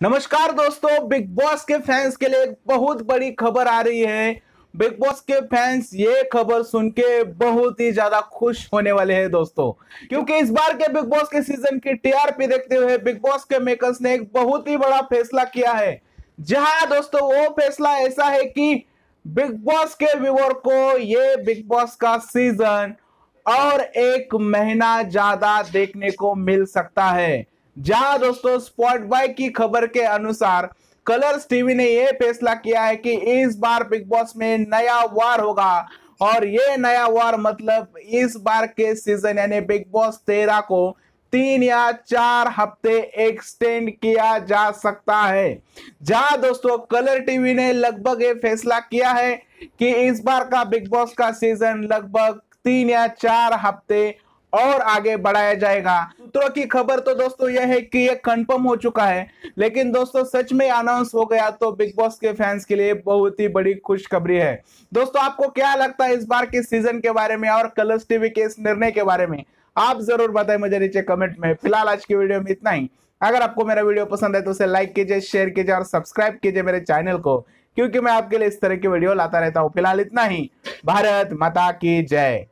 नमस्कार दोस्तों big Boss के फैंस के लिए एक बहुत बड़ी खबर आ रही है। बिग बॉस के फैंस ये खबर सुन के बहुत ही ज़्यादा खुश होने वाले हैं दोस्तों। क्योंकि इस बार के बिग बॉस के सीज़न की टीआरपी देखते हुए बिग बॉस के मेकर्स ने एक बहुत ही बड़ा फैसला किया है। जहाँ दोस्तों, वो फैसला ऐसा है कि बिग बॉस के व्यूवर को ये बिग बॉस का सीज़न और एक महीना ज़्यादा देखने को मिल सकता है। जहाँ दोस्तों स्पॉट बाय की खबर के अनुसार कलर्स टीवी ने यह फैसला किया है कि इस बार बिग बॉस में नया वार होगा। और ये नया वार मतलब इस बार के सीज़न यानी बिग बॉस तेरह को तीन या चार हफ़्ते एक्सटेंड किया जा सकता है। जहाँ दोस्तों कलर टीवी ने लगभग ये फैसला किया है कि इस बार का बिग बॉस का सीज़न लगभग तीन या चार हफ़्ते और आगे बढ़ाया जाएगा। सूत्रों की खबर तो दोस्तों यह है कि यह कंफर्म हो चुका है, लेकिन दोस्तों सच में अनाउंस हो गया तो बिग बॉस के फैंस के लिए बहुत ही बड़ी खुशखबरी है। दोस्तों आपको क्या लगता है इस बार के सीज़न के बारे में और कलर्स टीवी के इस निर्णय के बारे में? आप ज़रूर बताएँ मुझे नीचे कमेंट में। फ़िलहाल आज की वीडियो में इतना ही। अगर आपको मेरा वीडियो पसंद है तो उसे लाइक कीजिए शेयर कीजिए और सब्सक्राइब कीजिए मेरे चैनल को, क्योंकि मैं आपके लिए इस तरह की वीडियो लाता रहता हूँ। फ़िलहाल इतना ही। भारत माता की जय।